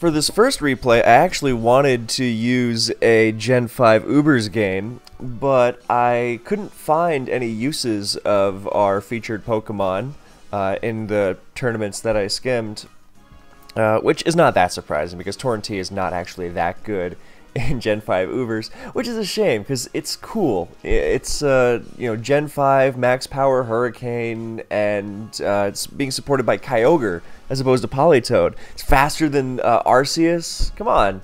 For this first replay, I actually wanted to use a Gen 5 Ubers game, but I couldn't find any uses of our featured Pokemon uh, in the tournaments that I skimmed, uh, which is not that surprising because Torn T is not actually that good in Gen 5 Ubers, which is a shame because it's cool. It's uh, you know Gen 5 max power Hurricane, and uh, it's being supported by Kyogre as opposed to Politoed. It's faster than uh, Arceus. Come on,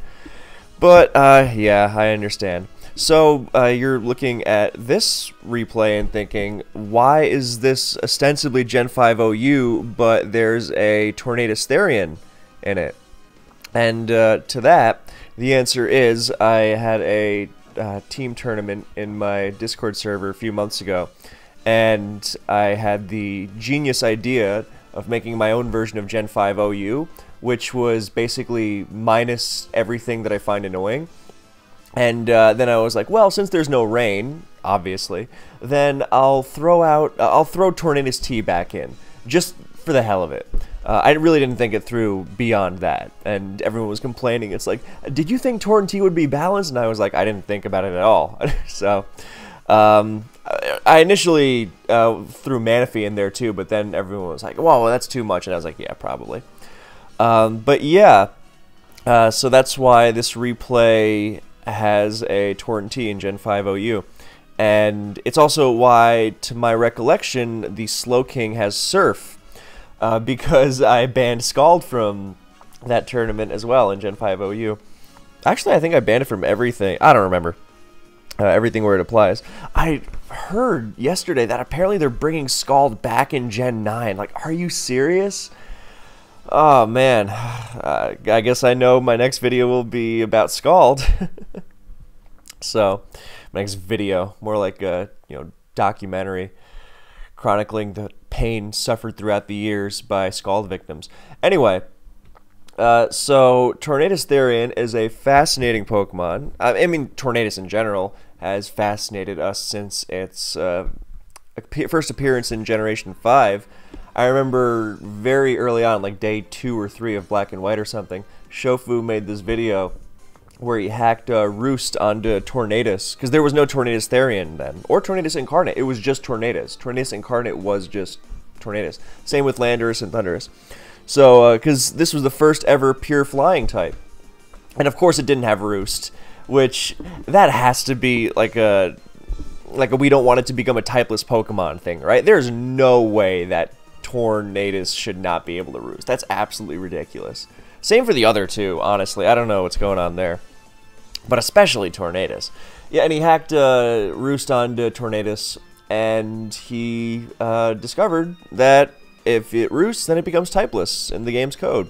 but uh, yeah, I understand. So uh, you're looking at this replay and thinking, why is this ostensibly Gen 5 OU, but there's a Tornadus Therian in it? And uh, to that, the answer is I had a uh, team tournament in my Discord server a few months ago, and I had the genius idea of making my own version of Gen 5 OU, which was basically minus everything that I find annoying. And uh, then I was like, well, since there's no rain, obviously, then I'll throw out, I'll throw Tornadus T back in, just for the hell of it. Uh, I really didn't think it through beyond that, and everyone was complaining. It's like, did you think Torn T would be balanced? And I was like, I didn't think about it at all. so, um, I initially uh, threw Manaphy in there too, but then everyone was like, "Well, that's too much," and I was like, "Yeah, probably." Um, but yeah, uh, so that's why this replay has a Torn T in Gen 5 OU. And it's also why, to my recollection, the Slowking has Surf uh, because I banned Scald from that tournament as well in Gen 5 OU. Actually, I think I banned it from everything. I don't remember. Uh, everything where it applies. I heard yesterday that apparently they're bringing Scald back in Gen 9. Like, are you serious? Oh, man. Uh, I guess I know my next video will be about Scald. so, next video, more like a, you know, documentary chronicling the pain suffered throughout the years by Scald victims. Anyway, uh, so Tornadus Therian is a fascinating Pokemon. I mean, Tornadus in general has fascinated us since its uh, first appearance in Generation 5. I remember very early on, like day two or three of Black and White or something, Shofu made this video where he hacked uh, Roost onto Tornadus, because there was no Tornadus Therian then, or Tornadus Incarnate. It was just Tornadus. Tornadus Incarnate was just Tornadus. Same with Landorus and Thundurus. So, because uh, this was the first ever pure flying type. And of course it didn't have Roost, which, that has to be like a, like a we don't want it to become a typeless Pokemon thing, right? There's no way that Tornadus should not be able to Roost. That's absolutely ridiculous. Same for the other two, honestly. I don't know what's going on there. But especially Tornadus. Yeah, and he hacked uh, Roost onto Tornadus, and he uh, discovered that if it roosts, then it becomes typeless in the game's code.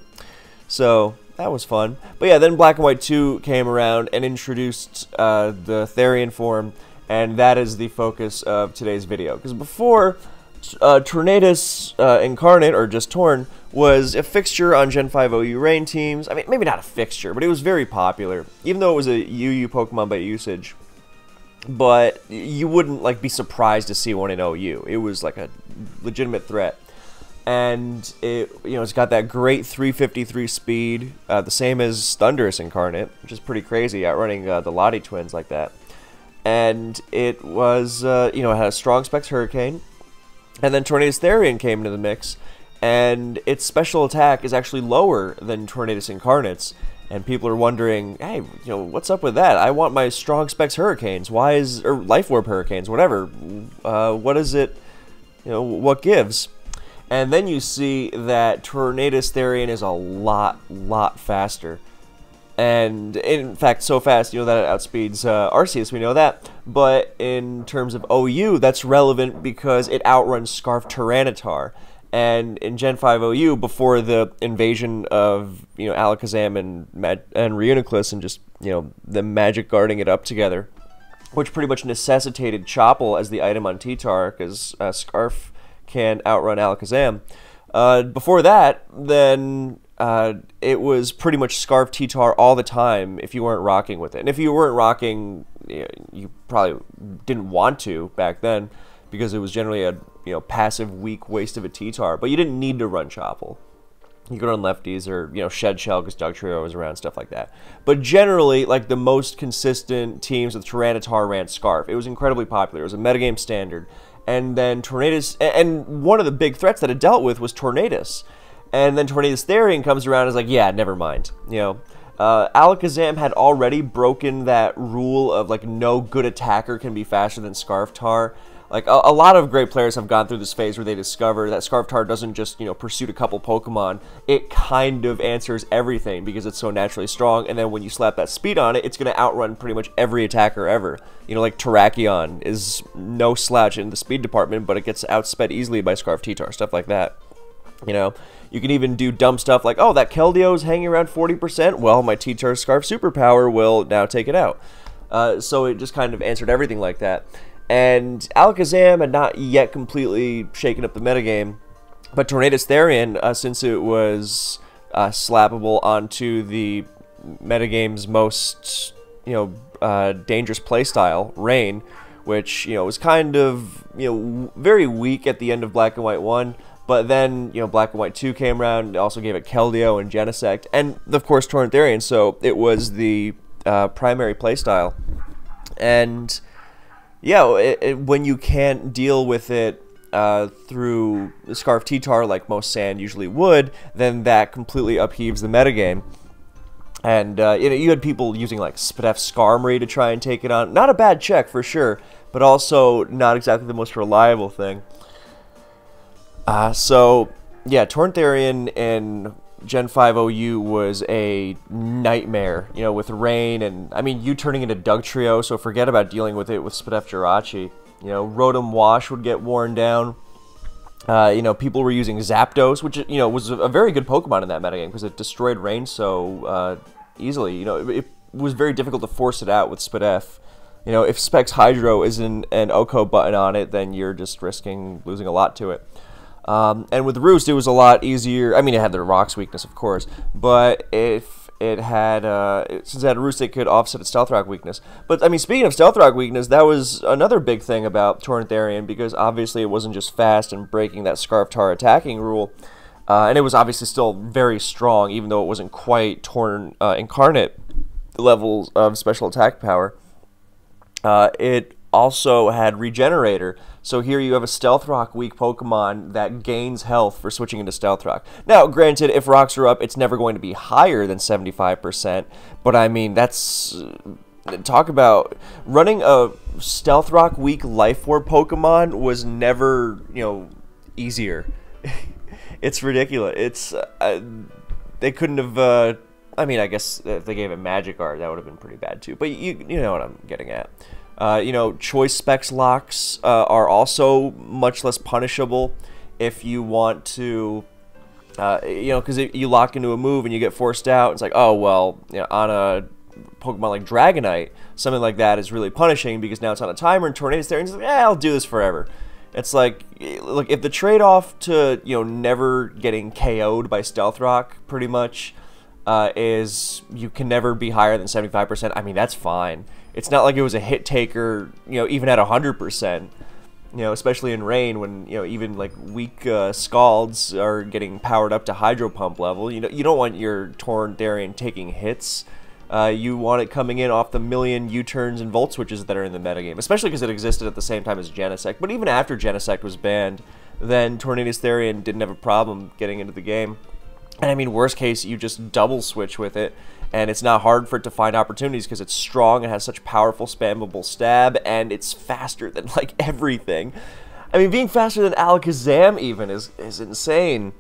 So that was fun. But yeah, then Black and White 2 came around and introduced uh, the Therian form, and that is the focus of today's video. Because before, uh, Tornadus uh, Incarnate, or just Torn, was a fixture on Gen 5 OU rain teams. I mean, maybe not a fixture, but it was very popular, even though it was a UU Pokemon by usage. But you wouldn't like be surprised to see one in OU. It was like a legitimate threat. And it, you know, it's got that great 353 speed, uh, the same as Thundurus Incarnate, which is pretty crazy, outrunning uh, the Lati twins like that. And it was, uh, you know, it had a strong Specs Hurricane, and then Tornadus Therian came into the mix, and its special attack is actually lower than Tornadus Incarnate's. And people are wondering, hey, you know, what's up with that? I want my strong specs hurricanes. Why is or life orb hurricanes, whatever? Uh, what is it? You know, what gives? And then you see that Tornadus Therian is a lot, lot faster. And in fact, so fast, you know, that it outspeeds uh, Arceus, we know that. But in terms of OU, that's relevant because it outruns Scarf Tyranitar. And in Gen 5 OU, before the invasion of you know Alakazam and and Reuniclus, and just you know the magic guarding it up together, which pretty much necessitated Chople as the item on T-Tar, because uh, Scarf can outrun Alakazam. Uh, before that, then uh, it was pretty much Scarf T-Tar all the time if you weren't rocking with it. And if you weren't rocking, you probably didn't want to back then because it was generally a you know passive weak waste of a T-Tar. But you didn't need to run Chople. You could run lefties or, you know, Shed Shell because Dugtrio was around, stuff like that. But generally, like the most consistent teams with Tyranitar ran Scarf. It was incredibly popular. It was a metagame standard. And then Tornadus, and one of the big threats that it dealt with was Tornadus. And then Tornadus Therian comes around and is like, yeah, never mind. You know, uh, Alakazam had already broken that rule of like no good attacker can be faster than Scarftar. Like a, a, lot of great players have gone through this phase where they discover that Scarf Scarftar doesn't just you know pursue a couple Pokemon. It kind of answers everything because it's so naturally strong. And then when you slap that speed on it, it's going to outrun pretty much every attacker ever. You know, like Terrakion is no slouch in the speed department, but it gets outsped easily by Scarf T-Tar, stuff like that. You know, you can even do dumb stuff like, oh, that Keldeo is hanging around 40%. Well, my T-Tar Scarf Superpower will now take it out. Uh, so it just kind of answered everything like that. And Alakazam had not yet completely shaken up the metagame, but Tornadus Therian, uh, since it was uh, slappable onto the metagame's most, you know, uh, dangerous playstyle, Rain, which, you know, was kind of, you know, very weak at the end of Black and White 1, but then, you know, Black and White 2 came around, also gave it Keldeo and Genesect, and, of course, Torn Therian, so it was the uh, primary playstyle. And yeah, it, it, when you can't deal with it uh, through Scarf T-Tar like most sand usually would, then that completely upheaves the metagame. And uh, you know, you had people using like Spadef Skarmory to try and take it on. Not a bad check for sure, but also not exactly the most reliable thing. Uh, so yeah, Torn Therian and Gen 5 OU was a nightmare, you know, with rain and, I mean, you turning into Dugtrio, so forget about dealing with it with Spadef Jirachi. You know, Rotom Wash would get worn down. Uh, you know, people were using Zapdos, which, you know, was a very good Pokemon in that metagame because it destroyed rain so uh, easily. You know, it, it, was very difficult to force it out with Spadef. You know, if Specs Hydro isn't an OHKO button on it, then you're just risking losing a lot to it. Um, and with Roost, it was a lot easier. I mean, it had the rocks weakness, of course, but if it had, uh, since it had Roost, it could offset its Stealth Rock weakness. But, I mean, speaking of Stealth Rock weakness, that was another big thing about Torn Therian, because obviously it wasn't just fast and breaking that Scarf Tar attacking rule. Uh, and it was obviously still very strong, even though it wasn't quite Torn uh, Incarnate levels of special attack power. Uh, it also had Regenerator, so here you have a Stealth Rock weak Pokemon that gains health for switching into Stealth Rock. Now, granted, if rocks are up, it's never going to be higher than 75%, but I mean, that's... Talk about running a Stealth Rock weak Life Orb Pokemon was never, you know, easier. it's ridiculous. It's... Uh, they couldn't have... Uh, I mean, I guess if they gave it Magic Magikarp, that would have been pretty bad too. But you, you know what I'm getting at. Uh, you know, choice specs locks uh, are also much less punishable if you want to, uh, you know, because you lock into a move and you get forced out. It's like, oh, well, you know, on a Pokemon like Dragonite, something like that is really punishing because now it's on a timer and Tornado's there and it's like, yeah, I'll do this forever. It's like, look, if the trade-off to, you know, never getting KO'd by Stealth Rock, pretty much, uh, is you can never be higher than 75%, I mean, that's fine it's not like it was a hit taker, you know, even at 100%. You know, especially in rain when, you know, even like weak uh, scalds are getting powered up to hydro pump level. You know, you don't want your Torn Therian taking hits. Uh, you want it coming in off the million U-turns and Volt Switches that are in the metagame, especially because it existed at the same time as Genesect. But even after Genesect was banned, then Tornadus Therian didn't have a problem getting into the game. And I mean, worst case, you just double switch with it, and it's not hard for it to find opportunities because it's strong and has such powerful spammable stab, and it's faster than like everything. I mean, being faster than Alakazam even is is insane.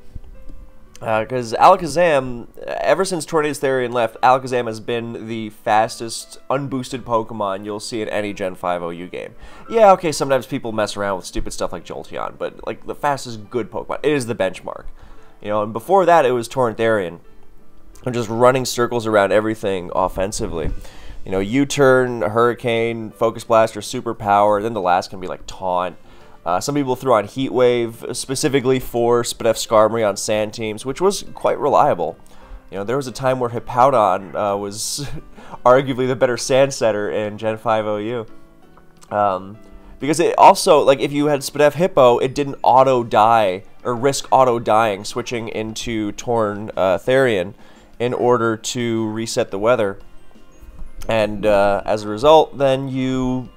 Because uh, Alakazam, ever since Tornadus Therian left, Alakazam has been the fastest unboosted Pokemon you'll see in any Gen 5 OU game. Yeah, okay, sometimes people mess around with stupid stuff like Jolteon, but like the fastest good Pokemon, it is the benchmark. You know, and before that it was Torrent I'm just running circles around everything offensively. You know, U-turn, Hurricane, Focus Blast, or Superpower. Then the last can be like Taunt. Uh, some people threw on Heat Wave specifically for Spadef Skarmory on sand teams, which was quite reliable. You know, there was a time where Hippowdon uh, was arguably the better sand setter in Gen 5 OU. Um, because it also, like, if you had Spadef Hippo, it didn't auto die or risk auto dying, switching into Torn uh, Therian in order to reset the weather. And uh, as a result, then you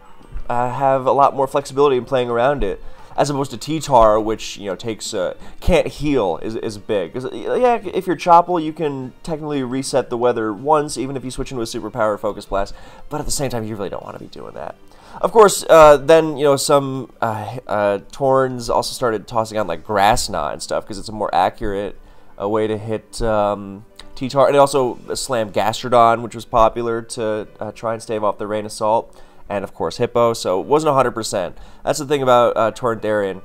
uh, have a lot more flexibility in playing around it as opposed to T-Tar, which you know takes uh, can't heal is, is big. Yeah, if you're Chople, you can technically reset the weather once, even if you switch into a superpower focus blast. But at the same time, you really don't want to be doing that. Of course, uh, then you know some uh, uh, Torns also started tossing on like Grass Knot and stuff because it's a more accurate uh, way to hit um, T-Tar, and it also slammed Gastrodon, which was popular to uh, try and stave off the Rain Assault and of course Hippo, so it wasn't 100%. That's the thing about uh, Torn Therian.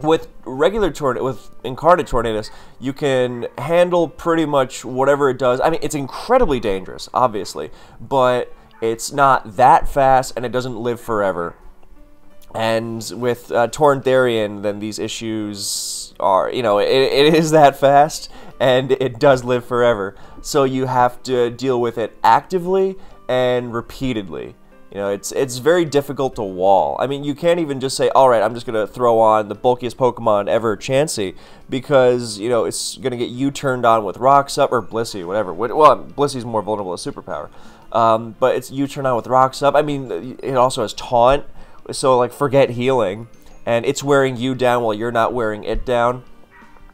With regular tornado, with incarnate tornadoes, you can handle pretty much whatever it does. I mean, it's incredibly dangerous, obviously, but it's not that fast and it doesn't live forever. And with uh, Torn Therian, then these issues are, you know, it, it is that fast and it does live forever. So you have to deal with it actively and repeatedly. You know, it's it's very difficult to wall. I mean, you can't even just say, all right, I'm just going to throw on the bulkiest Pokemon ever, Chansey, because, you know, it's going to get you turned on with Rocks Up or Blissey, whatever. Well, Blissey's more vulnerable to Superpower. Um, but it's you turn on with Rocks Up. I mean, it also has Taunt, so, like, forget healing. And it's wearing you down while you're not wearing it down.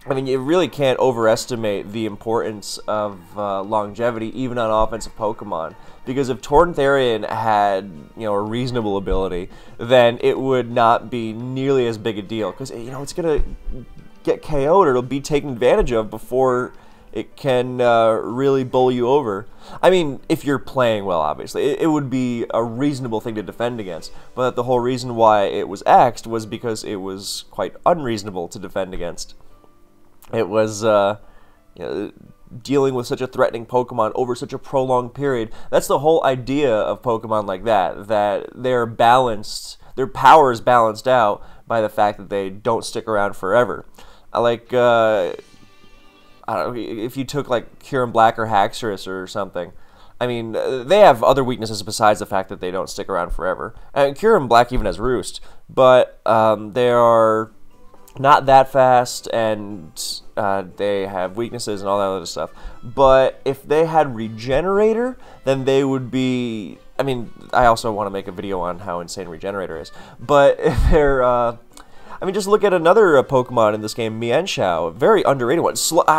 I mean, you really can't overestimate the importance of uh, longevity, even on offensive Pokemon. Because if Torn Therian had, you know, a reasonable ability, then it would not be nearly as big a deal. Because, you know, it's going to get KO'd or it'll be taken advantage of before it can uh, really bowl you over. I mean, if you're playing well, obviously. It, it, would be a reasonable thing to defend against. But the whole reason why it was axed was because it was quite unreasonable to defend against. It was, uh, you know, dealing with such a threatening Pokemon over such a prolonged period. That's the whole idea of Pokemon like that, that they're balanced, their power is balanced out by the fact that they don't stick around forever. Like, uh, I don't know, if you took like Kyurem Black or Haxorus or something, I mean, they have other weaknesses besides the fact that they don't stick around forever. And Kyurem Black even has Roost, but um, they are not that fast and uh, they have weaknesses and all that other stuff. But if they had Regenerator, then they would be. I mean, I also want to make a video on how insane Regenerator is. But if they're. Uh, I mean, just look at another uh, Pokemon in this game, Mienshao. Very underrated one.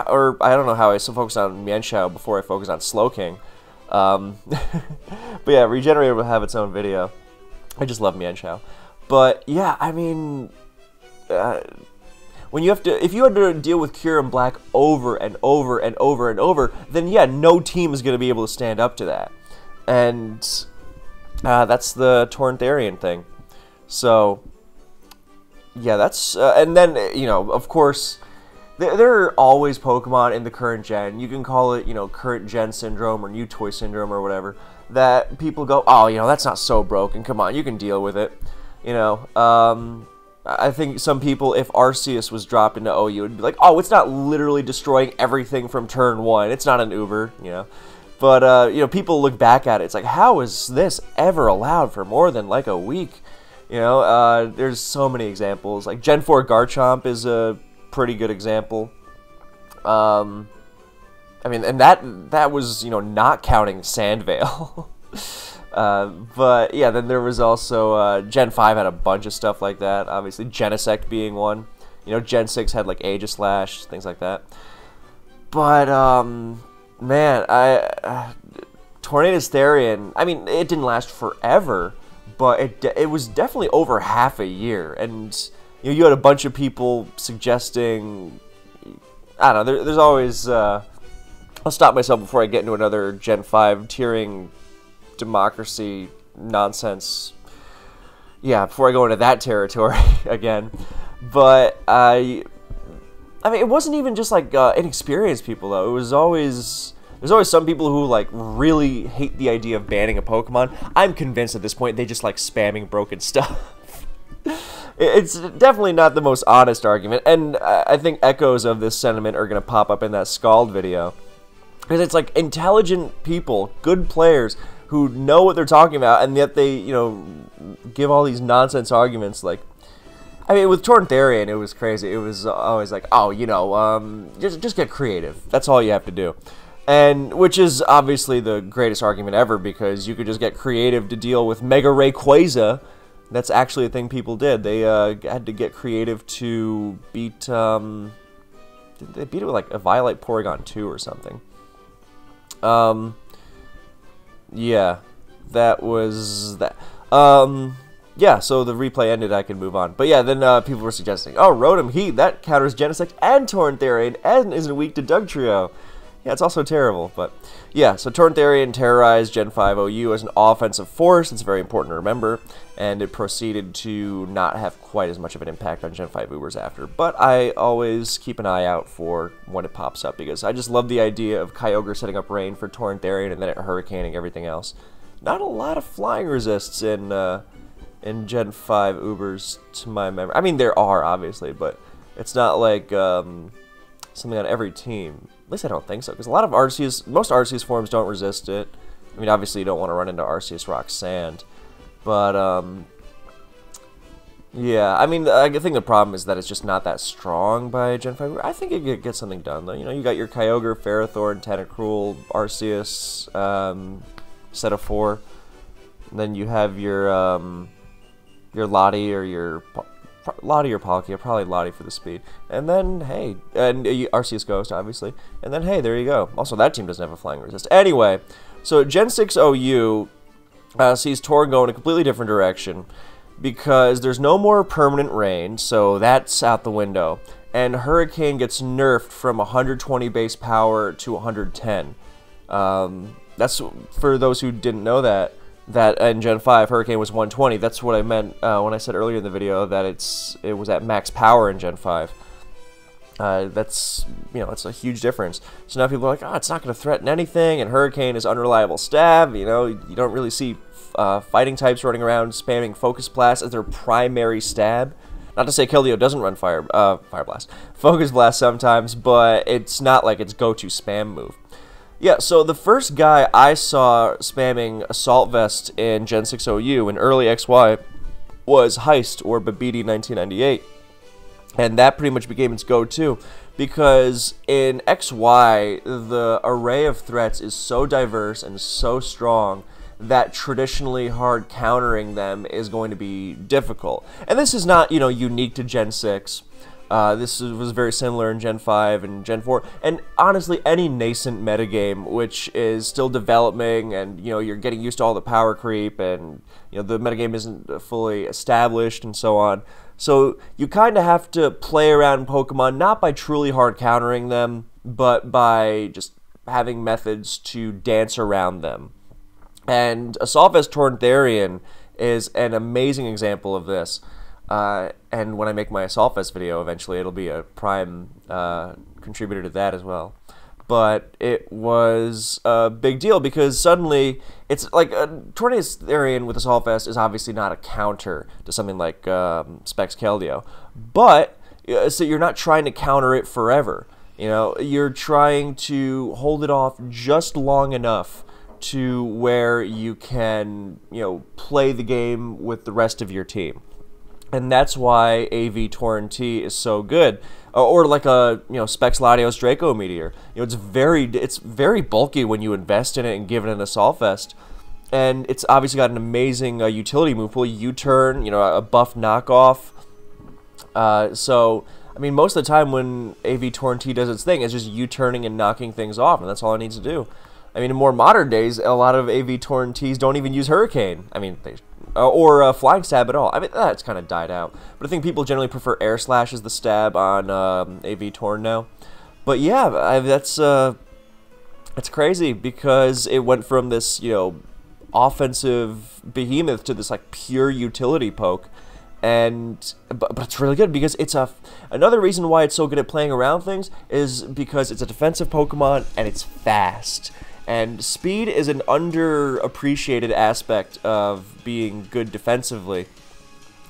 Or I don't know how I so focused on Mienshao before I focused on Slowking. Um, but yeah, Regenerator will have its own video. I just love Mienshao. But yeah, I mean, uh, when you have to, if you had to deal with Kyurem Black over and over and over and over, then yeah, no team is going to be able to stand up to that. And uh, that's the Torntherian thing. So, yeah, that's, uh, and then, you know, of course, there, there are always Pokemon in the current gen. You can call it, you know, current gen syndrome or new toy syndrome or whatever. That people go, oh, you know, that's not so broken. Come on, you can deal with it. You know, um, I think some people, if Arceus was dropped into OU, would be like, oh, it's not literally destroying everything from turn one. It's not an Uber, you know. But, uh, you know, people look back at it. It's like, how is this ever allowed for more than like a week? You know, uh, there's so many examples. Like Gen 4 Garchomp is a pretty good example. Um, I mean, and that that was, you know, not counting Sand Veil. Uh, but yeah, then there was also uh, Gen 5 had a bunch of stuff like that. Obviously, Genesect being one. You know, Gen 6 had like Aegislash, things like that. But um, man, I uh, Tornadus Therian. I mean, it didn't last forever, but it it was definitely over half a year, and you know, you had a bunch of people suggesting. I don't know. There, there's always. Uh, I'll stop myself before I get into another Gen 5 tiering democracy nonsense. Yeah, before I go into that territory again, but I, I mean, it wasn't even just like uh, inexperienced people though. It was always there's always some people who like really hate the idea of banning a Pokemon. I'm convinced at this point they just like spamming broken stuff. it's definitely not the most honest argument, and I think echoes of this sentiment are going to pop up in that Scald video. Because it's like intelligent people, good players, who know what they're talking about, and yet they, you know, give all these nonsense arguments like, I mean, with Torn Therian, it was crazy. It was always like, oh, you know, um, just just get creative. That's all you have to do, and which is obviously the greatest argument ever because you could just get creative to deal with Mega Rayquaza. That's actually a thing people did. They uh, had to get creative to beat. Um, they beat it with like a Violet Porygon 2 or something. Um, yeah, that was that. Um, yeah, so the replay ended, I can move on. But yeah, then uh, people were suggesting, oh, Rotom Heat, that counters Genesect and Torn Therian and isn't weak to Dugtrio. Yeah, it's also terrible, but yeah, so Torn Therian terrorized Gen 5 OU as an offensive force, it's very important to remember, and it proceeded to not have quite as much of an impact on Gen 5 Ubers after. But I always keep an eye out for when it pops up, because I just love the idea of Kyogre setting up rain for Torn and then it hurricaning everything else. Not a lot of flying resists in uh, in Gen 5 Ubers to my memory. I mean, there are, obviously, but it's not like um, something on every team. At least I don't think so, because a lot of Arceus, most Arceus forms don't resist it. I mean, obviously you don't want to run into Arceus Rock Sand, but, um, yeah, I mean, I think the problem is that it's just not that strong by Gen 5. I think it could get something done, though. You know, you got your Kyogre, Ferrothorn, Tentacruel, Arceus, um, set of four. And then you have your, um, your Lati or your Lati or Palkia, probably Lati for the speed. And then, hey, and uh, Arceus Ghost, obviously. And then, hey, there you go. Also, that team doesn't have a flying resist. Anyway, so Gen 6 OU uh, sees Torn go in a completely different direction because there's no more permanent rain, so that's out the window. And Hurricane gets nerfed from 120 base power to 110. Um, that's for those who didn't know that that in Gen 5 Hurricane was 120. That's what I meant uh, when I said earlier in the video that it's it was at max power in Gen 5. Uh, that's you know that's a huge difference. So now people are like, oh, it's not going to threaten anything, and Hurricane is unreliable stab. You know, you don't really see uh, fighting types running around spamming Focus Blast as their primary stab. Not to say Keldeo doesn't run Fire uh, Fire Blast, Focus Blast sometimes, but it's not like its go-to spam move. Yeah, so the first guy I saw spamming Assault Vest in Gen 6 OU in early XY was Heist or Babidi 1998. And that pretty much became its go-to because in XY, the array of threats is so diverse and so strong that traditionally hard countering them is going to be difficult. And this is not, you know, unique to Gen 6. Uh, this was very similar in Gen 5 and Gen 4, and honestly, any nascent metagame which is still developing, and you know you're getting used to all the power creep, and you know the metagame isn't fully established, and so on. So you kind of have to play around Pokemon not by truly hard countering them, but by just having methods to dance around them. And Assault Vest Torn Therian is an amazing example of this. Uh, and when I make my Assault video eventually, it'll be a prime uh, contributor to that as well. But it was a big deal because suddenly it's like a Tornadus Therian with Assault Vest is obviously not a counter to something like um, Specs Keldeo. But uh, so you're not trying to counter it forever. You know, you're trying to hold it off just long enough to where you can, you know, play the game with the rest of your team and that's why AV Torrent is so good. Uh, or like a you know Specs Latios Draco Meteor. You know it's very it's very bulky when you invest in it and give it an assault vest. And it's obviously got an amazing uh, utility move pool, U-turn, you know, a buff knockoff. Uh, so I mean, most of the time when AV Torrent does its thing, it's just U-turning and knocking things off, and that's all it needs to do. I mean, in more modern days, a lot of AV Torrent don't even use Hurricane. I mean, they uh, or uh, flying stab at all. I mean, that's kind of died out. But I think people generally prefer air slash as the stab on um, AV Torn now. But yeah, I, that's uh, that's crazy because it went from this you know offensive behemoth to this like pure utility poke. And but, but it's really good because it's a another reason why it's so good at playing around things is because it's a defensive Pokemon and it's fast. And speed is an underappreciated aspect of being good defensively.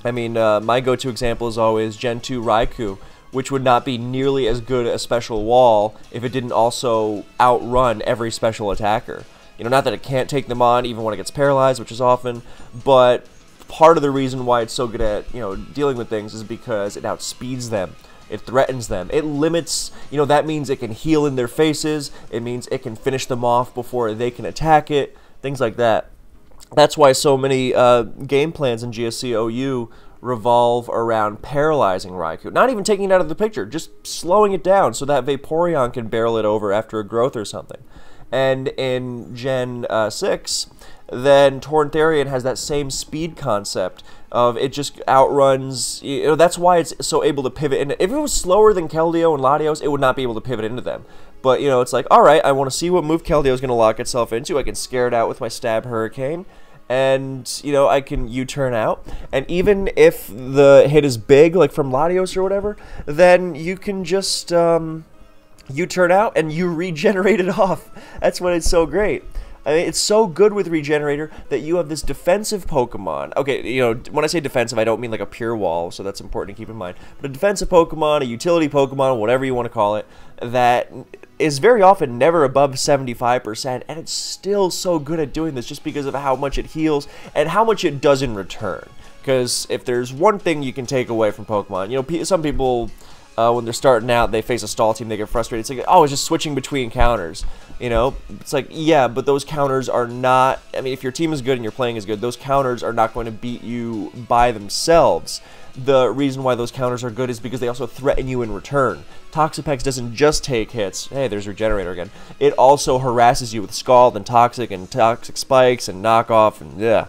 I mean, uh, my go-to example is always Gen 2 Raikou, which would not be nearly as good a special wall if it didn't also outrun every special attacker. You know, not that it can't take them on even when it gets paralyzed, which is often, but part of the reason why it's so good at you know dealing with things is because it outspeeds them. It threatens them. It limits, you know, that means it can heal in their faces. It means it can finish them off before they can attack it. Things like that. That's why so many uh, game plans in GSC OU revolve around paralyzing Raikou. Not even taking it out of the picture, just slowing it down so that Vaporeon can barrel it over after a growth or something. And in Gen uh, 6, then Torn Therian has that same speed concept of it just outruns. You know, that's why it's so able to pivot. And if it was slower than Keldeo and Latios, it would not be able to pivot into them. But you know, it's like, all right, I want to see what move Keldeo is going to lock itself into. I can scare it out with my Stab Hurricane and you know I can U-turn out. And even if the hit is big, like from Latios or whatever, then you can just um, U-turn out and you regenerate it off. That's when it's so great. I mean, it's so good with Regenerator that you have this defensive Pokemon. Okay, you know, when I say defensive, I don't mean like a pure wall, so that's important to keep in mind. But a defensive Pokemon, a utility Pokemon, whatever you want to call it, that is very often never above 75%, and it's still so good at doing this just because of how much it heals and how much it does in return. Because if there's one thing you can take away from Pokemon, you know, some people uh, when they're starting out, they face a stall team, they get frustrated. It's like, oh, it's just switching between counters. You know, it's like, yeah, but those counters are not. I mean, if your team is good and your playing is good, those counters are not going to beat you by themselves. The reason why those counters are good is because they also threaten you in return. Toxapex doesn't just take hits. Hey, there's Regenerator again. It also harasses you with Scald and Toxic and Toxic Spikes and Knockoff and yeah.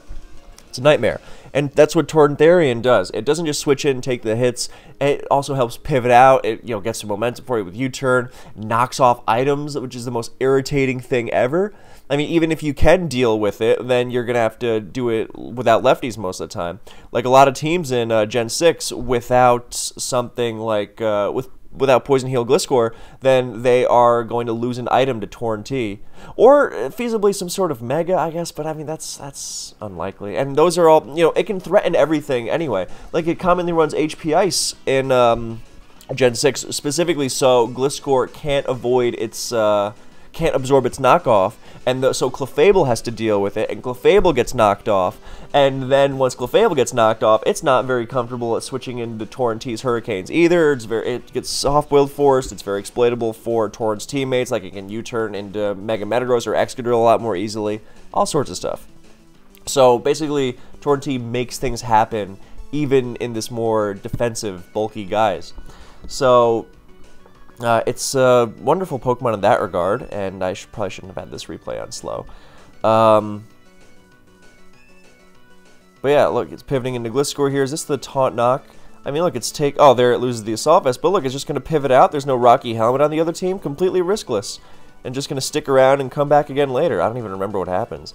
It's a nightmare. And that's what Torn Therian does. It doesn't just switch in and take the hits. It also helps pivot out. It you know gets some momentum for you with U-turn, knocks off items, which is the most irritating thing ever. I mean, even if you can deal with it, then you're gonna have to do it without lefties most of the time. Like a lot of teams in uh, Gen Six, without something like uh, with without Poison Heal Gliscor, then they are going to lose an item to Torn T. Or feasibly some sort of Mega, I guess, but I mean, that's that's unlikely. And those are all, you know, it can threaten everything anyway. Like, it commonly runs HP Ice in um, Gen 6, specifically so Gliscor can't avoid its... Uh, can't absorb its knockoff, and the, so Clefable has to deal with it, and Clefable gets knocked off, and then once Clefable gets knocked off, it's not very comfortable at switching into Torrent's Hurricanes either. It's very, it gets soft-willed forced, it's very exploitable for Torrent's teammates, like it can U-turn into Mega Metagross or Excadrill a lot more easily, all sorts of stuff. So basically, Torrent makes things happen even in this more defensive, bulky guise. So uh, it's a wonderful Pokemon in that regard, and I should, probably shouldn't have had this replay on slow. Um, but yeah, look, it's pivoting into Gliscor here. Is this the Taunt Knock? I mean, look, it's take... Oh, there it loses the Assault Vest, but look, it's just going to pivot out. There's no Rocky Helmet on the other team. Completely riskless. And just going to stick around and come back again later. I don't even remember what happens.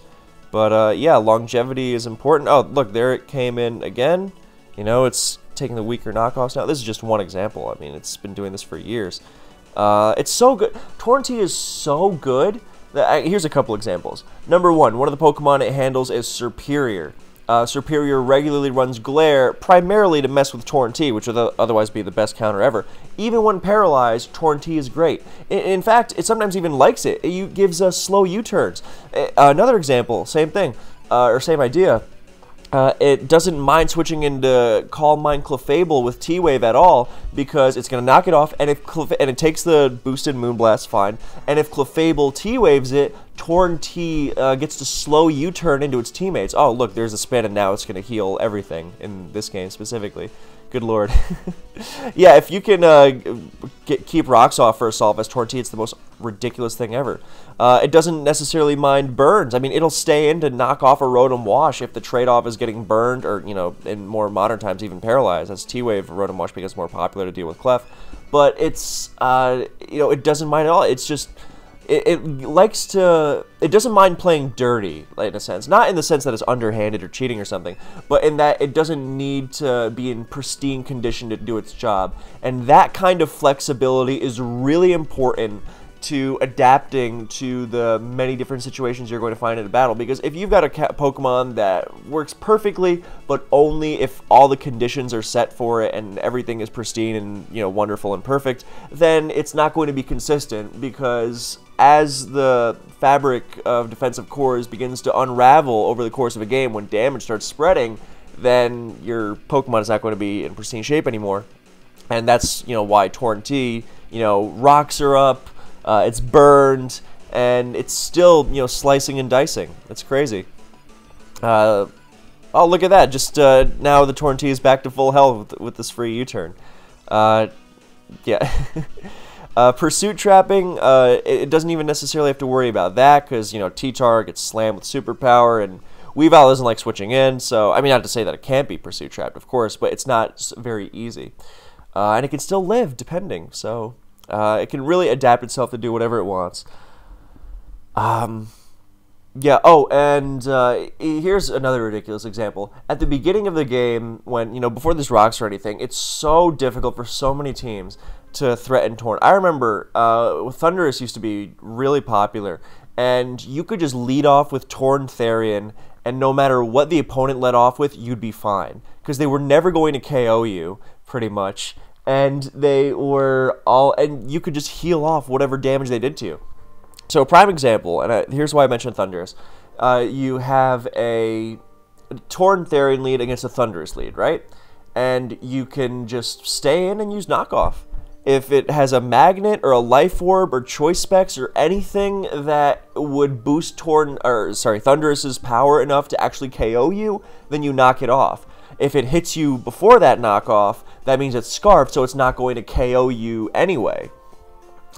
But, uh, yeah, longevity is important. Oh, look, there it came in again. You know, it's taking the weaker knockoffs now. This is just one example. I mean, it's been doing this for years. Uh, it's so good. Torn T is so good. That I, here's a couple examples. Number one, one of the Pokemon it handles is Serperior. Uh, Serperior regularly runs Glare primarily to mess with Torn T, which would otherwise be the best counter ever. Even when paralyzed, Torn T is great. In, in, fact, it sometimes even likes it. It gives us slow U-turns. Uh, another example, same thing, uh, or same idea. Uh, it doesn't mind switching into Calm Mind Clefable with T-Wave at all because it's going to knock it off, and if Clef and it takes the boosted Moonblast, fine. And if Clefable T-Waves it, Torn T uh, gets to slow U-turn into its teammates. Oh, look, there's a spin, and now it's going to heal everything in this game specifically. Good lord. yeah, if you can uh, get, keep rocks off for a Vest Torn T, it's the most ridiculous thing ever. Uh, it doesn't necessarily mind burns. I mean, it'll stay in to knock off a Rotom Wash if the trade-off is getting burned, or, you know, in more modern times, even paralyzed. That's T-Wave Rotom Wash because it's more popular to deal with Clef. But it's, uh, you know, it doesn't mind at all. It's just it, it, likes to it doesn't mind playing dirty in a sense. Not in the sense that it's underhanded or cheating or something but in that it doesn't need to be in pristine condition to do its job. And that kind of flexibility is really important to adapting to the many different situations you're going to find in a battle. Because if you've got a Pokemon that works perfectly but only if all the conditions are set for it and everything is pristine and you know wonderful and perfect then it's not going to be consistent because as the fabric of defensive cores begins to unravel over the course of a game when damage starts spreading, then your Pokemon is not going to be in pristine shape anymore. And that's, you know, why Torn T, you know, rocks are up, uh, it's burned, and it's still, you know, slicing and dicing. It's crazy. Uh, oh, look at that. Just uh, now the Torn T is back to full health with, with this free U-turn. Uh, yeah. Uh, pursuit trapping, uh, it, it, doesn't even necessarily have to worry about that because, you know, T-Tar gets slammed with superpower and Weavile doesn't like switching in. So, I mean, not to say that it can't be pursuit trapped, of course, but it's not very easy. Uh, and it can still live, depending. So, uh, it can really adapt itself to do whatever it wants. Um, yeah. Oh, and uh, here's another ridiculous example. At the beginning of the game, when you know before this rocks or anything, it's so difficult for so many teams to threaten Torn. I remember uh, Thundurus used to be really popular, and you could just lead off with Torn Therian, and no matter what the opponent led off with, you'd be fine because they were never going to KO you, pretty much, and they were all, and you could just heal off whatever damage they did to you. So, prime example, and I, here's why I mentioned Thundurus. Uh, you have a Torn Therian lead against a Thundurus lead, right? And you can just stay in and use knockoff if it has a magnet or a life orb or choice specs or anything that would boost Torn or sorry Thundurus's power enough to actually KO you, then you knock it off. If it hits you before that knockoff, that means it's scarfed, so it's not going to KO you anyway.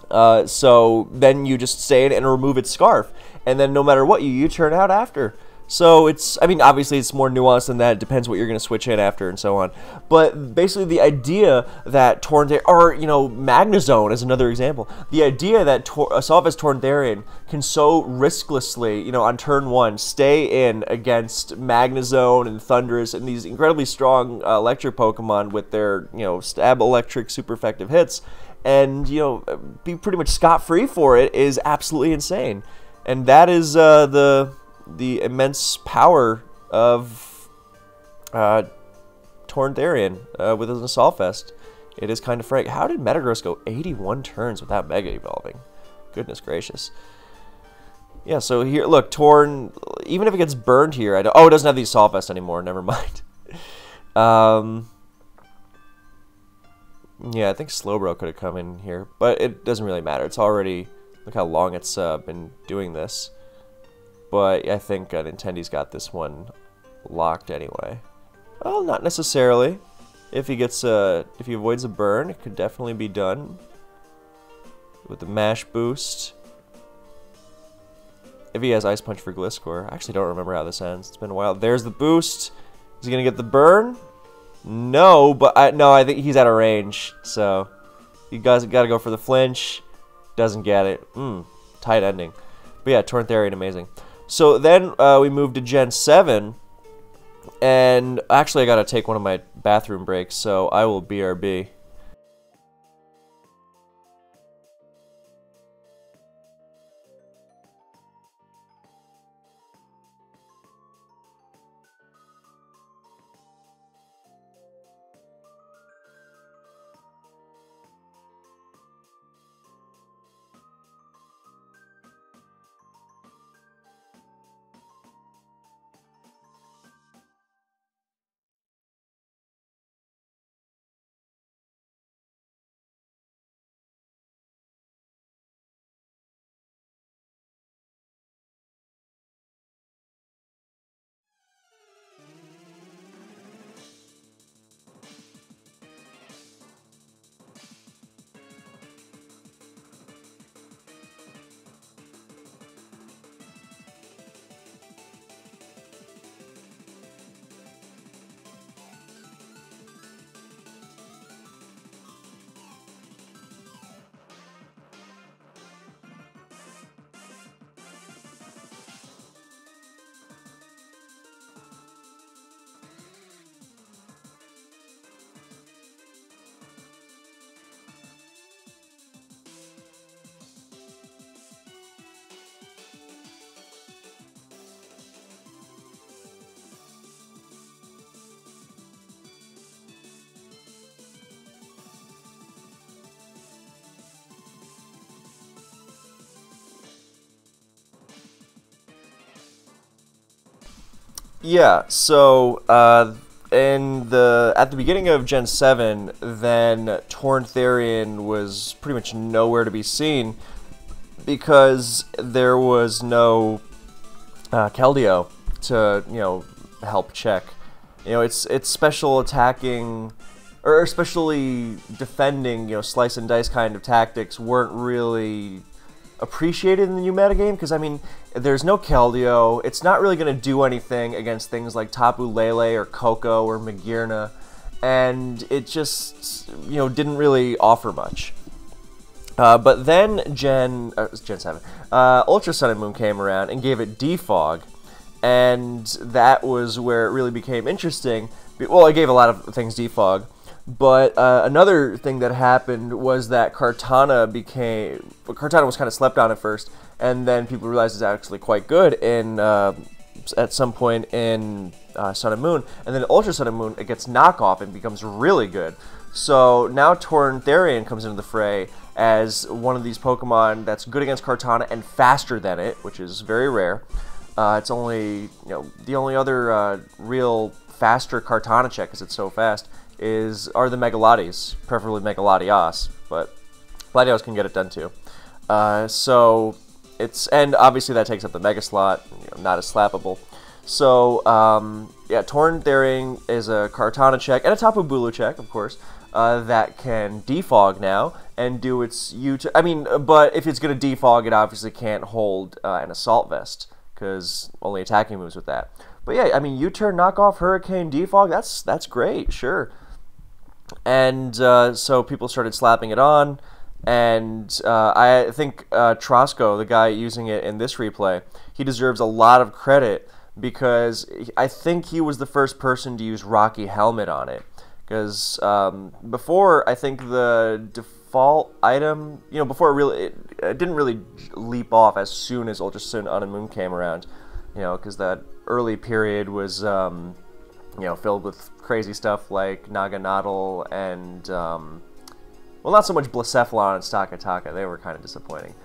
Uh, so then you just stay in and remove its scarf, and then no matter what, you you turn out after. So it's, I mean, obviously it's more nuanced than that. It depends what you're going to switch in after and so on. But basically the idea that Torn, or, you know, Magnazone is another example. The idea that Tor Assault Torn Therian can so risklessly, you know, on turn one, stay in against Magnazone and Thundurus and these incredibly strong uh, electric Pokemon with their, you know, stab electric super effective hits and, you know, be pretty much scot-free for it is absolutely insane. And that is uh, the the immense power of uh, Torn Therian uh, with his Assault Vest. It is kind of frank. How did Metagross go 81 turns without Mega Evolving? Goodness gracious. Yeah, so here, look, Torn, even if it gets burned here, I don't, oh, it doesn't have the Assault Vest anymore, never mind. um, yeah, I think Slowbro could have come in here, but it doesn't really matter. It's already, look how long it's uh, been doing this. But I think uh, Nintendo's got this one locked anyway. Well, not necessarily. If he gets a, if he avoids a burn, it could definitely be done with the mash boost. If he has Ice Punch for Gliscor. I actually don't remember how this ends. It's been a while. There's the boost. Is he going to get the burn? No, but I, no, I think he's out of range. So, you guys got to go for the flinch. Doesn't get it. Hmm, tight ending. But yeah, Torn Therian, amazing. So then uh, we moved to Gen 7, and actually I gotta take one of my bathroom breaks, so I will BRB. Yeah, so uh, in the at the beginning of Gen 7, then Torn Therian was pretty much nowhere to be seen because there was no uh, Keldeo to you know help check. You know, it's it's special attacking or especially defending, you know, slice and dice kind of tactics weren't really appreciated in the new metagame because I mean, there's no Keldeo. It's not really going to do anything against things like Tapu Lele or Koko or Magearna, and it just you know didn't really offer much. Uh, but then Gen uh, Gen Seven, uh, Ultra Sun and Moon came around and gave it Defog, and that was where it really became interesting. Well, it gave a lot of things Defog, but uh, another thing that happened was that Kartana became Kartana was kind of slept on at first, and then people realized it's actually quite good in uh, at some point in uh, Sun and Moon, and then Ultra Sun and Moon it gets knockoff and becomes really good. So now Torn Therian comes into the fray as one of these Pokemon that's good against Kartana and faster than it, which is very rare. Uh, it's only you know the only other uh, real faster Kartana check because it's so fast is are the Mega Latis, preferably Mega Latios, but Latios can get it done too. Uh, so it's and obviously that takes up the Mega slot, you know, not as slappable. So um, yeah, Torn Therian is a Kartana check and a Tapu Bulu check, of course, uh, that can defog now and do its U. I mean, but if it's gonna defog, it obviously can't hold uh, an Assault Vest because only attacking moves with that. But yeah, I mean, U-turn, knockoff, Hurricane, defog. That's that's great, sure and uh, so people started slapping it on. And uh, I think uh, Trosco, the guy using it in this replay, he deserves a lot of credit because I think he was the first person to use Rocky Helmet on it. Because um, before, I think the default item, you know, before it really, it, it didn't really leap off as soon as Ultra Sun on a Moon came around. You know, because that early period was. Um, you know, filled with crazy stuff like Naganadel and, um, well, not so much Blacephalon and Stakataka. They were kind of disappointing.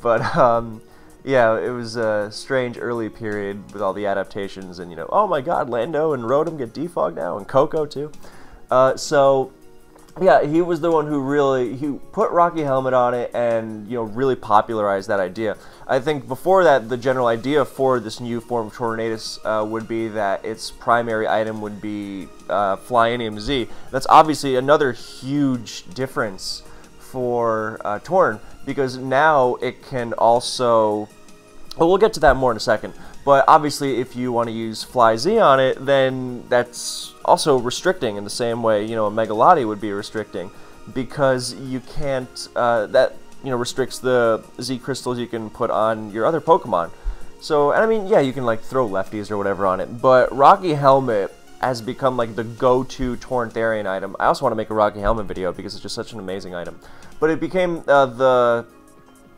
But, um, yeah, it was a strange early period with all the adaptations and, you know, oh my god, Lando and Rotom get defogged now, and Koko too. Uh, so, yeah, he was the one who really he put Rocky Helmet on it and you know really popularized that idea. I think before that, the general idea for this new form of Tornadus uh, would be that its primary item would be uh, Flyinium Z. That's obviously another huge difference for uh, Torn because now it can also. Well, we'll get to that more in a second. But obviously, if you want to use Fly Z on it, then that's also restricting in the same way, you know, a Mega Lati would be restricting because you can't, uh, that, you know, restricts the Z crystals you can put on your other Pokemon. So, and I mean, yeah, you can like throw lefties or whatever on it, but Rocky Helmet has become like the go-to Torn Therian item. I also want to make a Rocky Helmet video because it's just such an amazing item. But it became uh, the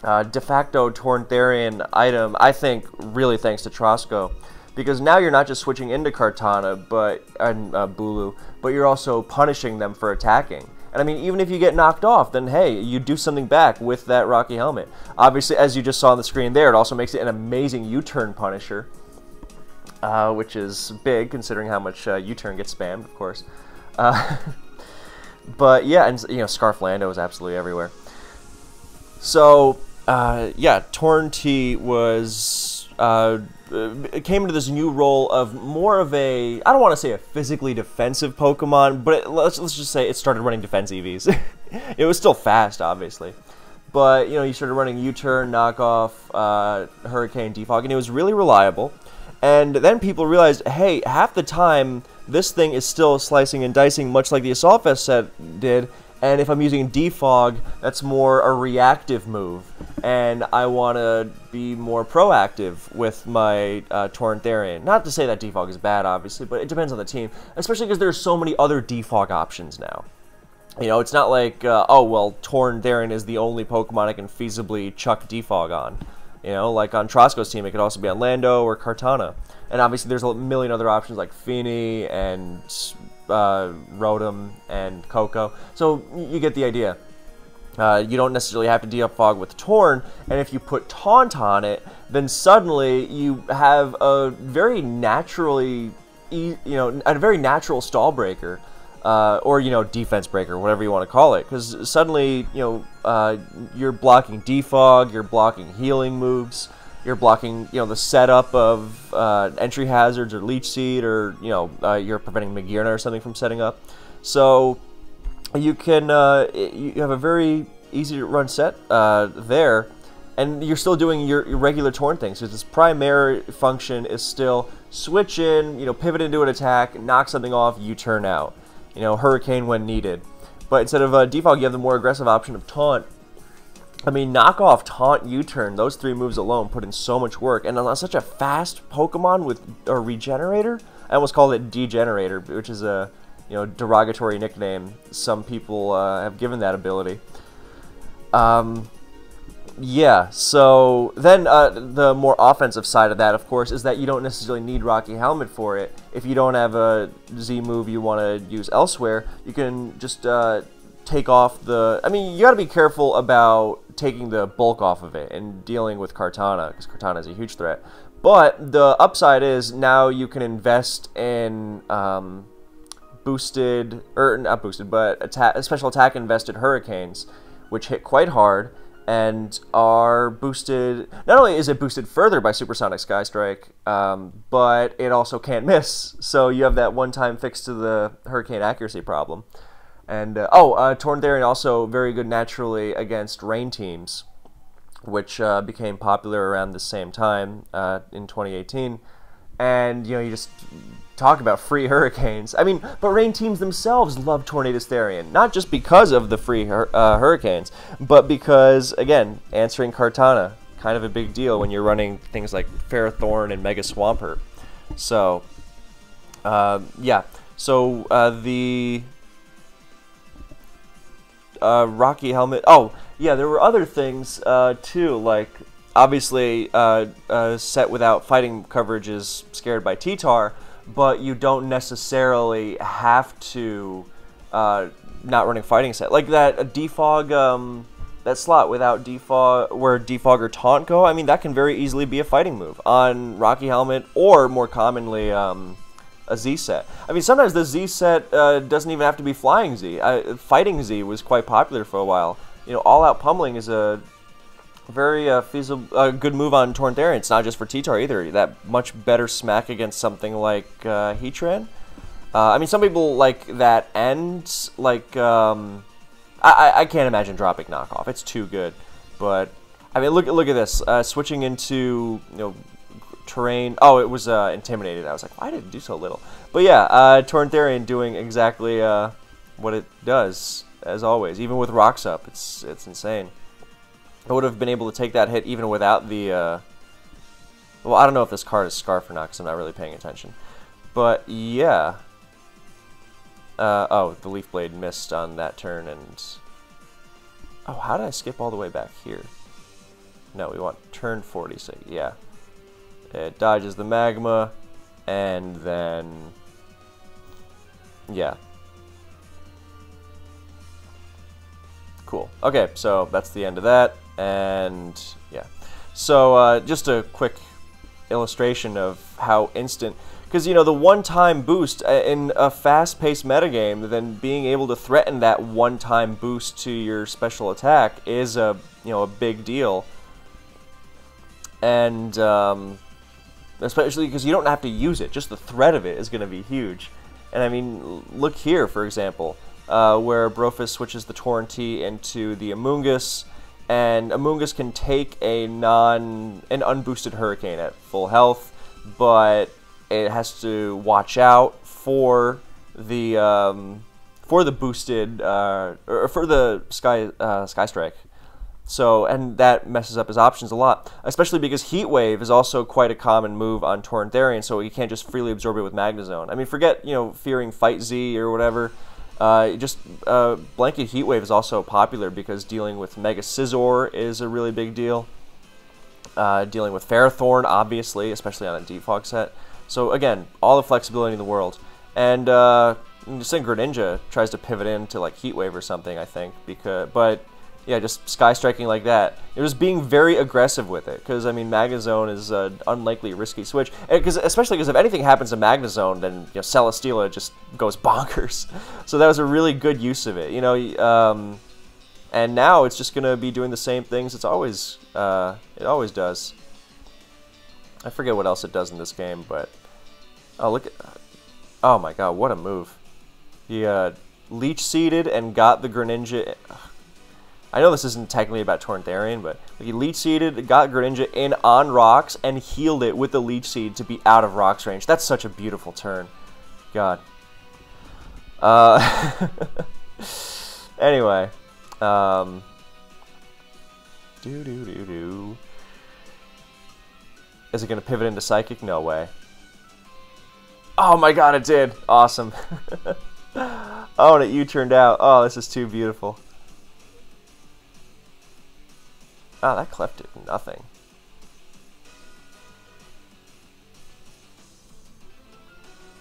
uh, de facto Torn Therian item, I think, really thanks to Trosco. Because now you're not just switching into Kartana but and uh, Bulu, but you're also punishing them for attacking. And I mean, even if you get knocked off, then hey, you do something back with that Rocky Helmet. Obviously, as you just saw on the screen there, it also makes it an amazing U-turn punisher, uh, which is big considering how much uh, U-turn gets spammed, of course. Uh, but yeah, and you know, Scarf Lando is absolutely everywhere. So uh, yeah, Torn T was uh, came into this new role of more of a I don't want to say a physically defensive Pokemon, but it, let's let's just say it started running defense EVs. it was still fast, obviously, but you know you started running U-turn, knockoff, uh, Hurricane, Defog, and it was really reliable. And then people realized, hey, half the time this thing is still slicing and dicing, much like the Assault Vest set did and if I'm using defog, that's more a reactive move, and I want to be more proactive with my uh, Torn Therian. Not to say that defog is bad, obviously, but it depends on the team, especially because there's so many other defog options now. You know, it's not like, uh, oh, well, Torn Therian is the only Pokemon I can feasibly chuck defog on. You know, like on Trosco's team, it could also be on Lando or Kartana. And obviously, there's a million other options like Fini and uh, Rotom and Koko. So you get the idea. Uh, you don't necessarily have to defog with Torn, and if you put Taunt on it, then suddenly you have a very naturally e you know, a very natural stall breaker. Uh, or you know defense breaker, whatever you want to call it, because suddenly you know uh, you're blocking defog, you're blocking healing moves, you're blocking you know the setup of uh, entry hazards or leech seed, or you know uh, you're preventing Magearna or something from setting up. So you can uh, you have a very easy to run set uh, there, and you're still doing your, your regular torn things. Because its primary function is still switch in, you know, pivot into an attack, knock something off, U-turn out. You know, hurricane when needed. But instead of uh, defog, you have the more aggressive option of taunt. I mean, knock off, taunt, U-turn, those three moves alone put in so much work. And on such a fast Pokemon with a regenerator, I almost called it degenerator, which is a you know derogatory nickname. Some people uh, have given that ability. Um, yeah, so then uh, the more offensive side of that, of course, is that you don't necessarily need Rocky Helmet for it. If you don't have a Z move you want to use elsewhere, you can just uh, take off the... I mean, you got to be careful about taking the bulk off of it and dealing with Kartana, because Kartana is a huge threat. But the upside is now you can invest in um, boosted, or not boosted, but attack, special attack invested Hurricanes which hit quite hard and are boosted. Not only is it boosted further by Supersonic Sky Strike, um, but it also can't miss. So you have that one-time fix to the Hurricane accuracy problem. And uh, oh, uh, Torn Therian also very good naturally against rain teams, which uh, became popular around the same time uh, in 2018. And you know, you just talk about free hurricanes. I mean, but rain teams themselves love Tornadus Therian, not just because of the free hur uh, hurricanes, but because, again, answering Kartana, kind of a big deal when you're running things like Ferrothorn and Mega Swampert. So, uh, yeah. So, uh, the uh, Rocky Helmet... Oh, yeah, there were other things, uh, too, like... Obviously, uh, set without fighting coverage is scared by T-Tar, but you don't necessarily have to uh, not running fighting set like that. Defog um, that slot without defog where defog or taunt go. I mean that can very easily be a fighting move on Rocky Helmet or more commonly um, a Z set. I mean sometimes the Z set uh, doesn't even have to be flying Z. Uh, fighting Z was quite popular for a while. You know, all out pummeling is a very uh, feasible, uh, good move on Torn Therian. It's not just for T-Tar either. That much better smack against something like uh, Heatran. Uh, I mean, some people like that end. Like, um, I, I can't imagine dropping knockoff. It's too good. But I mean, look look at this. Uh, switching into you know terrain. Oh, it was uh, intimidated. I was like, why did it do so little? But yeah, uh, Torn Therian doing exactly uh, what it does as always. Even with rocks up, it's it's insane. I would have been able to take that hit even without the... Uh... Well, I don't know if this card is Scarf or not, because I'm not really paying attention. But, yeah. Uh, oh, the Leaf Blade missed on that turn, and... Oh, how did I skip all the way back here? No, we want turn 46. Yeah. It dodges the Magma, and then... Yeah, Cool. Okay, so that's the end of that, and yeah. So uh, just a quick illustration of how instant, because you know the one-time boost uh, in a fast-paced metagame, then being able to threaten that one-time boost to your special attack is a you know a big deal, and um, especially because you don't have to use it, just the threat of it is going to be huge. And I mean, look here, for example uh, where Brofist switches the Torn T into the Amoonguss, and Amoonguss can take a non an unboosted Hurricane at full health, but it has to watch out for the um, for the boosted uh, or for the Sky uh, Sky Strike. So, and that messes up his options a lot, especially because Heat Wave is also quite a common move on Torn Therian, so he can't just freely absorb it with Magnezone. I mean, forget, you know, fearing Fight Z or whatever. Uh, just uh, Blanket Heat Wave is also popular because dealing with Mega Scizor is a really big deal. Uh, dealing with Ferrothorn, obviously, especially on a Defog set. So again, all the flexibility in the world. And uh, Synchro Ninja tries to pivot into like Heat Wave or something, I think, because but yeah, just sky striking like that. It was being very aggressive with it because I mean Magnezone is an unlikely risky switch, because especially because if anything happens to Magnezone, then you know Celesteela just goes bonkers. So that was a really good use of it, you know. Um, and now it's just gonna be doing the same things it's always uh, it always does. I forget what else it does in this game, but oh look at oh my god, what a move! He uh, leech seeded and got the Greninja. I know this isn't technically about Torn Therian, but he leech seeded, got Greninja in on rocks, and healed it with the leech seed to be out of rocks range. That's such a beautiful turn. God. Uh, anyway. Um, do do do do. Is it going to pivot into Psychic? No way. Oh my god, it did! Awesome. oh, and it U-turned out. Oh, this is too beautiful. Oh, that cleft did nothing.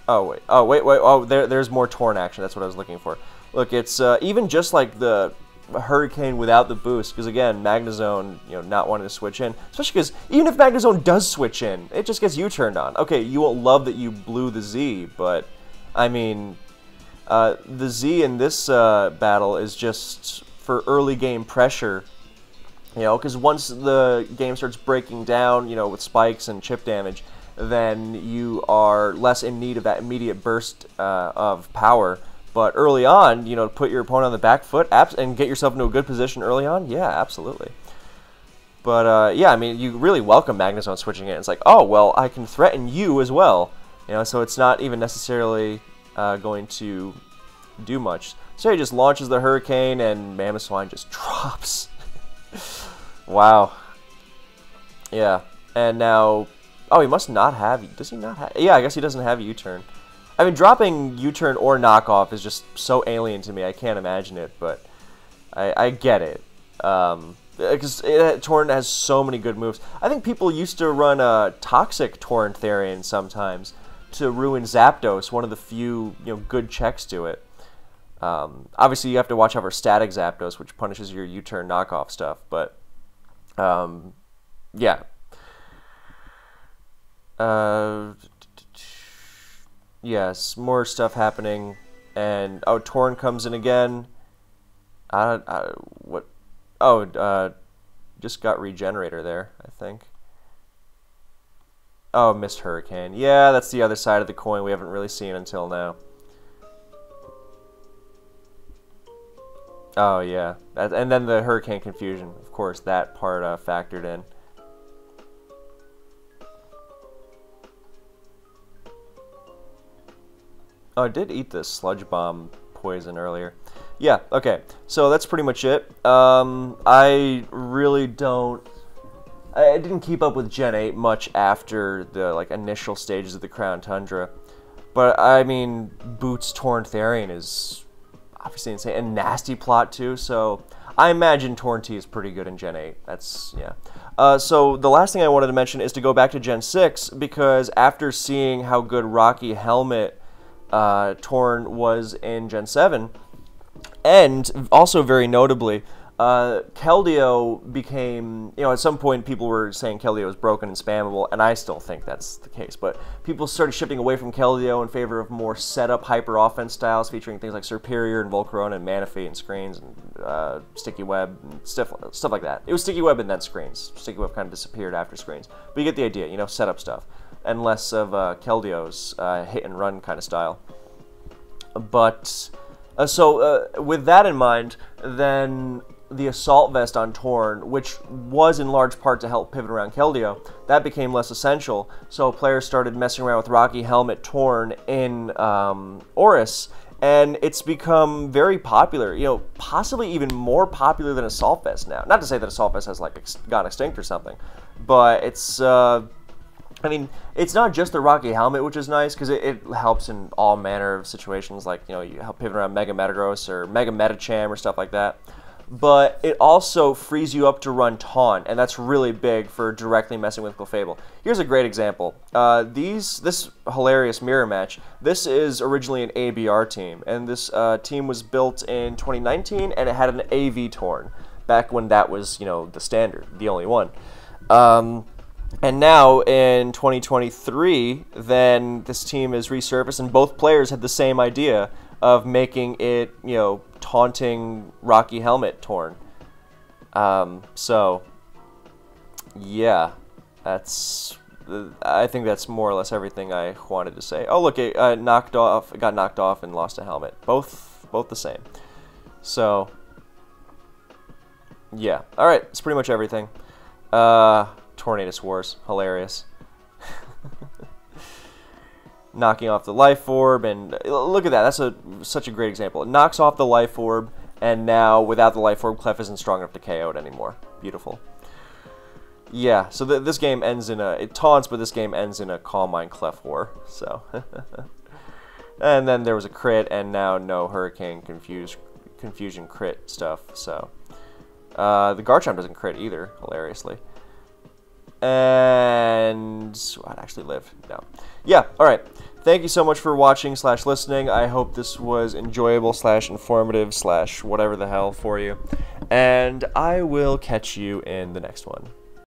Oh, wait. Oh, wait, wait. Oh, there, there's more torn action. That's what I was looking for. Look, it's uh, even just like the Hurricane without the boost, because again, Magnezone, you know, not wanting to switch in, especially because even if Magnezone does switch in, it just gets U-turned on. Okay, you won't love that you blew the Z, but I mean, uh, the Z in this uh, battle is just for early game pressure, you know, because once the game starts breaking down, you know, with spikes and chip damage, then you are less in need of that immediate burst uh, of power but early on, you know, put your opponent on the back foot and get yourself into a good position early on, yeah, absolutely. But uh, yeah, I mean, you really welcome Magnezone switching it. It's like, oh, well, I can threaten you as well. You know, so it's not even necessarily uh, going to do much. So he just launches the Hurricane, and Mamoswine just drops. Wow. Yeah, and now, oh, he must not have. Does he not have? Yeah, I guess he doesn't have U-turn. I mean, dropping U-turn or knockoff is just so alien to me. I can't imagine it, but I, I get it. Because um, Torn has so many good moves. I think people used to run a toxic Torn Therian sometimes to ruin Zapdos, one of the few you know good checks to it. Um, obviously, you have to watch out for static Zapdos, which punishes your U-turn knockoff stuff. But um, yeah. Uh, yes, more stuff happening, and oh, Torn comes in again. I, I what? Oh, uh, just got Regenerator there, I think. Oh, missed Hurricane. Yeah, that's the other side of the coin we haven't really seen until now. Oh, yeah. That, and then the Hurricane Confusion. Of course, that part uh, factored in. Oh, I did eat the sludge bomb poison earlier. Yeah, okay. So that's pretty much it. Um, I really don't... I didn't keep up with Gen 8 much after the like initial stages of the Crown Tundra. But, I mean, Boots Torn Therian is obviously insane. And Nasty Plot, too, so... I imagine Torn T is pretty good in Gen 8. That's, yeah. Uh, so the last thing I wanted to mention is to go back to Gen 6, because after seeing how good Rocky Helmet uh, Torn was in Gen 7. And also, very notably, uh, Keldeo became, you know, at some point people were saying Keldeo was broken and spammable, and I still think that's the case. But people started shifting away from Keldeo in favor of more setup hyper offense styles featuring things like Serperior and Volcarona and Manaphy and screens and uh, Sticky Web and stuff, stuff like that. It was Sticky Web and then screens. Sticky Web kind of disappeared after screens. But you get the idea, you know, setup stuff and less of uh, Keldeo's uh, hit and run kind of style. But uh, so uh, with that in mind, then the assault vest on Torn, which was in large part to help pivot around Keldeo, that became less essential. So players started messing around with Rocky Helmet Torn in um, ORAS, and it's become very popular. You know, possibly even more popular than Assault Vest now. Not to say that Assault Vest has like ex- gone extinct or something, but it's uh, I mean, it's not just the Rocky helmet, which is nice because it, it, helps in all manner of situations, like you know, you help pivot around Mega Metagross or Mega Medicham or stuff like that. But it also frees you up to run Taunt, and that's really big for directly messing with Clefable. Here's a great example. Uh, these this hilarious mirror match. This is originally an ABR team, and this uh, team was built in 2019, and it had an AV Torn. back when that was, you know, the standard, the only one. Um, and now in 2023, then this team is resurfaced, and both players had the same idea of making it, you know, taunting Rocky Helmet torn. Um, so, yeah, that's. I think that's more or less everything I wanted to say. Oh, look, it uh, knocked off, got knocked off, and lost a helmet. Both, both the same. So, yeah. All right, it's pretty much everything. Uh, Tornadus Wars, hilarious. Knocking off the life orb, and look at that. That's a such a great example. It knocks off the life orb, and now without the life orb, Clef isn't strong enough to KO it anymore. Beautiful. Yeah, so th this game ends in a it taunts, but this game ends in a Calm Mind Clef war. So, and then there was a crit, and now no Hurricane confuse confusion crit stuff. So, uh, the Garchomp doesn't crit either, hilariously. And I'd actually live. No. Yeah. All right. Thank you so much for watching slash listening. I hope this was enjoyable slash informative slash whatever the hell for you. And I will catch you in the next one.